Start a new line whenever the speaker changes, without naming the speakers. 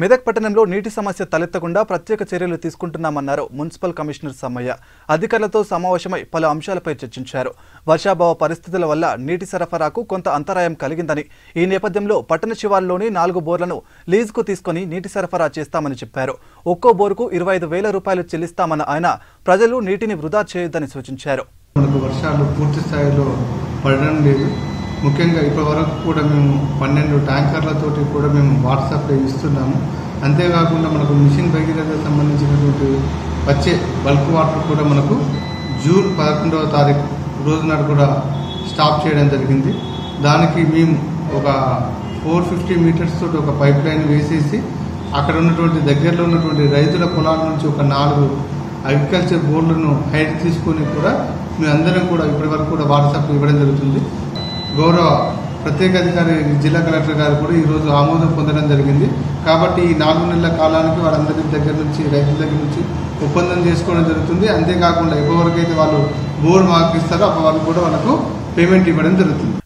మెదక్ పట్టణంలో నీటి సమస్య తలెత్తకుండా ప్రత్యేక చర్యలు తీసుకుంటున్నామన్నారు మున్సిపల్ కమిషనర్ సమ్మయ్య. అధికారులతో సమావేశమై పలు అంశాలపై చర్చించారు. వర్షాభావ పరిస్థితుల వల్ల నీటి సరఫరాకు కొంత అంతరాయం కలిగిందని ఈ నేపథ్యంలో పట్టణ శివార్లోని నాలుగు బోర్లను లీజుకు తీసుకొని నీటి సరఫరా చేస్తామని చెప్పారు. ఒక్కో బోరుకు ఇరవై ఐదు వేల రూపాయలు చెల్లిస్తామన్న ఆయన ప్రజలు నీటిని వృధా చేయొద్దని సూచించారు.
మనకు వర్షాలు పూర్తి స్థాయిలో పడడం లేదు. ముఖ్యంగా ఇప్పటి వరకు కూడా మేము పన్నెండు ట్యాంకర్లతోటి కూడా మేము వాట్సాప్లో ఇస్తున్నాము. అంతేకాకుండా మనకు మిషన్ భగీరథ సంబంధించినటువంటి వచ్చే బల్క్ వాటర్ కూడా మనకు జూన్ పదకొండవ తారీఖు రోజు నాడు కూడా స్టాప్ చేయడం జరిగింది. దానికి మేము ఒక ఫోర్ ఫిఫ్టీ మీటర్స్ తోటి ఒక పైప్ లైన్ వేసేసి అక్కడ ఉన్నటువంటి దగ్గరలో ఉన్నటువంటి రైతుల పొలాల నుంచి ఒక నాలుగు అగ్రికల్చర్ బోర్డులను హైట్ తీసుకొని కూడా మేమందరం కూడా ఇప్పటి వరకు కూడా వాట్సాప్ ఇవ్వడం జరుగుతుంది. గౌరవ ప్రత్యేక అధికారి జిల్లా కలెక్టర్ గారు కూడా ఈరోజు ఆమోదం పొందడం జరిగింది. కాబట్టి ఈ నాలుగు నెలల కాలానికి వాళ్ళందరి దగ్గర నుంచి రైతుల దగ్గర నుంచి ఒప్పందం చేసుకోవడం జరుగుతుంది. అంతేకాకుండా ఎవరికైతే వాళ్ళు బోర్ మార్క్ ఇస్తారో అప్పటి వరకు కూడా వాళ్ళకు పేమెంట్ ఇవ్వడం జరుగుతుంది.